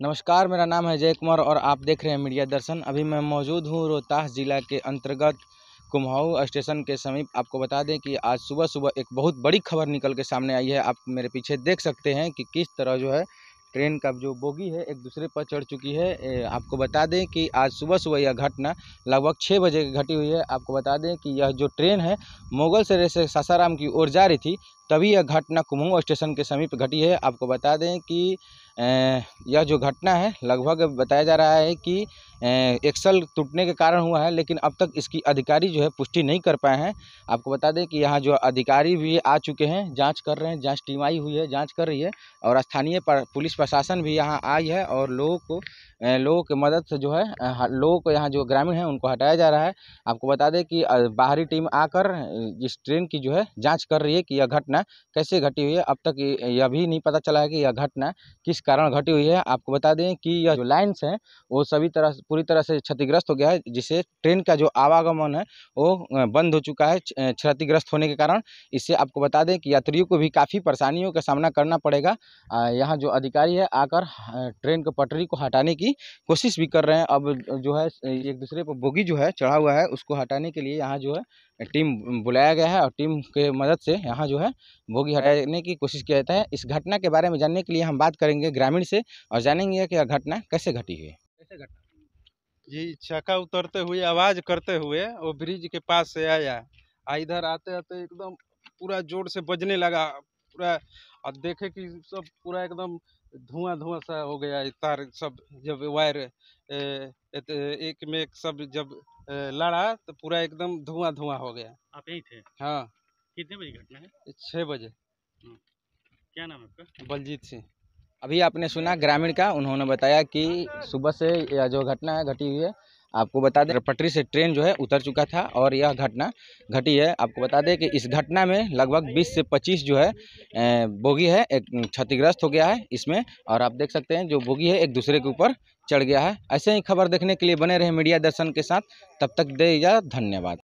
नमस्कार, मेरा नाम है जय कुमार और आप देख रहे हैं मीडिया दर्शन। अभी मैं मौजूद हूँ रोहतास ज़िला के अंतर्गत कुम्हाऊ स्टेशन के समीप। आपको बता दें कि आज सुबह सुबह एक बहुत बड़ी खबर निकल के सामने आई है। आप मेरे पीछे देख सकते हैं कि किस तरह जो है ट्रेन का जो बोगी है, एक दूसरे पर चढ़ चुकी है। आपको बता दें कि आज सुबह सुबह यह घटना लगभग छः बजे घटी हुई है। आपको बता दें कि यह जो ट्रेन है, मुगल से सासाराम की ओर जा रही थी। तभी यह घटना कुमऊ स्टेशन के समीप घटी है। आपको बता दें कि यह जो घटना है, लगभग बताया जा रहा है कि एक्सल टूटने के कारण हुआ है, लेकिन अब तक इसकी अधिकारी जो है पुष्टि नहीं कर पाए हैं। आपको बता दें कि यहाँ जो अधिकारी भी आ चुके हैं, जाँच कर रहे हैं, जाँच टीम आई हुई है, जाँच कर रही है, और स्थानीय पुलिस प्रशासन भी यहाँ आई है, और लोगों को लोगों की मदद से जो है लोगों को यहाँ जो ग्रामीण हैं, उनको हटाया जा रहा है। आपको बता दें कि बाहरी टीम आकर इस ट्रेन की जो है जाँच कर रही है कि यह घटना कैसे घटी हुई है, अब तक यह भी नहीं पता चला है कि यह घटना किस कारण घटी हुई है, आपको बता दें कि यह जो लाइन्स हैं, वो सभी तरह, पूरी तरह से क्षतिग्रस्त हो गया है, जिससे ट्रेन का जो आवागमन है, वो बंद हो चुका है क्षतिग्रस्त होने के कारण। इससे आपको बता दें कि यात्रियों को भी काफ़ी परेशानियों का सामना करना पड़ेगा। यहाँ जो अधिकारी है, आकर ट्रेन को, पटरी को हटाने की कोशिश भी कर रहे हैं। अब जो है, एक दूसरे पर बोगी जो है, चढ़ा हुआ है, उसको हटाने के लिए यहाँ जो है टीम बुलाया गया है और टीम के मदद से यहाँ जो है बोगी हटाने की कोशिश किया जाता है। इस घटना के बारे में जानने के लिए हम बात करेंगे ग्रामीण से और जानेंगे कि यह घटना कैसे घटी है कैसे घटना? जी चक्का उतरते हुए, आवाज़ करते हुए, वो ब्रिज के पास से आया। आ इधर आते आते एकदम पूरा ज़ोर से बजने लगा, पूरा, और देखे कि सब पूरा एकदम धुआँ धुआँ सा हो गया तार सब जब वायर एक में एक सब जब लड़ा तो पूरा एकदम धुआँ धुआँ हो गया। आप यही थे? हाँ। कितने बजे घटना है? छः बजे। हम्म। क्या नाम है आपका? बलजीत सिंह। अभी आपने सुना ग्रामीण का उन्होंने बताया कि सुबह से यह जो घटना है घटी हुई है आपको बता दें, पटरी से ट्रेन जो है उतर चुका था और यह घटना घटी है। आपको बता दें कि इस घटना में लगभग 20 से 25 जो है बोगी है, एक क्षतिग्रस्त हो गया है इसमें और आप देख सकते हैं जो बोगी है, एक दूसरे के ऊपर चढ़ गया है। ऐसे ही खबर देखने के लिए बने रहे मीडिया दर्शन के साथ। तब तक दे धन्यवाद।